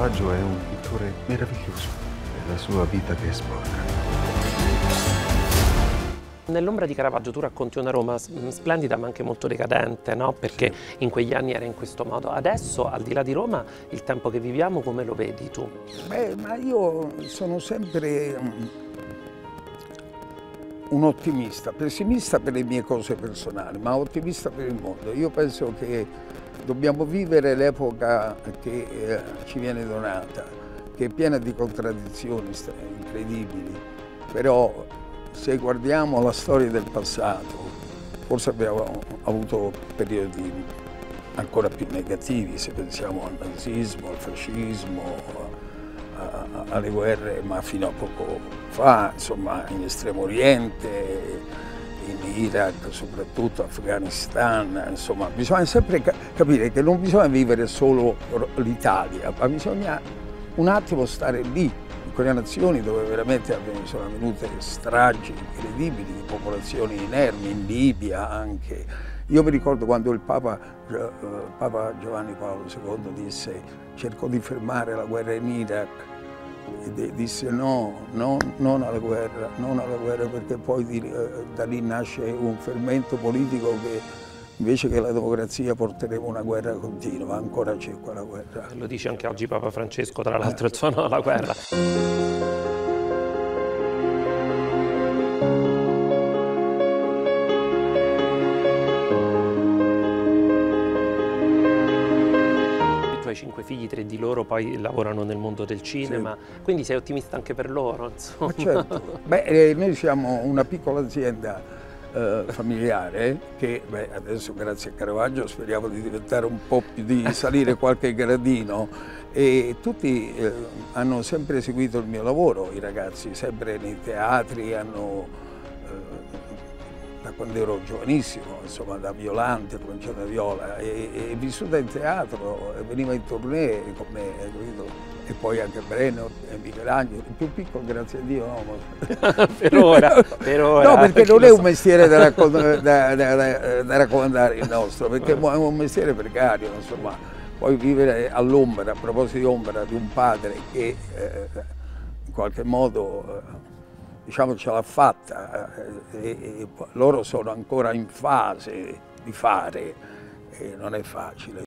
Caravaggio è un pittore meraviglioso, è la sua vita che è sporca. Nell'ombra di Caravaggio tu racconti una Roma splendida ma anche molto decadente, no? perché sì. in quegli anni era in questo modo. Adesso, al di là di Roma, il tempo che viviamo come lo vedi tu? Beh, ma io sono sempre mm, un ottimista, pessimista per le mie cose personali, ma ottimista per il mondo. Io penso che dobbiamo vivere l'epoca che eh, ci viene donata, che è piena di contraddizioni incredibili, però se guardiamo la storia del passato, forse abbiamo avuto periodi ancora più negativi, se pensiamo al nazismo, al fascismo, alle guerre, ma fino a poco fa, insomma, in Estremo Oriente, in Iraq, soprattutto Afghanistan, insomma, bisogna sempre capire che non bisogna vivere solo l'Italia, ma bisogna un attimo stare lì, in quelle nazioni dove veramente sono avvenute stragi incredibili di popolazioni inermi, in Libia anche. Io mi ricordo quando il Papa, eh, Papa Giovanni Paolo II disse cercò di fermare la guerra in Iraq disse no, no, non alla guerra, non alla guerra perché poi eh, da lì nasce un fermento politico che invece che la democrazia porteremo una guerra continua, ancora c'è quella guerra. Lo dice anche oggi Papa Francesco, tra l'altro il suono alla guerra. Tuoi cinque figli, tre di loro poi lavorano nel mondo del cinema, sì. quindi sei ottimista anche per loro? Insomma. Ma certo, Beh, eh, noi siamo una piccola azienda eh, familiare che beh, adesso grazie a Caravaggio speriamo di diventare un po' più di salire qualche gradino e tutti eh, hanno sempre seguito il mio lavoro, i ragazzi sempre nei teatri, hanno da quando ero giovanissimo, insomma da Violante, Concetta Viola, e, e vissuta in teatro, veniva in tournée con me, capito? e poi anche Brenner e Michelangelo, il più piccolo grazie a Dio no, per, ora, per ora, no perché non è un mestiere da, raccom da, da, da, raccomandare il nostro perché è un mestiere precario insomma poi vivere all'ombra a proposito di ombra di un padre che eh, in qualche modo eh, diciamo ce l'ha fatta eh, e, e loro sono ancora in fase di fare e non è facile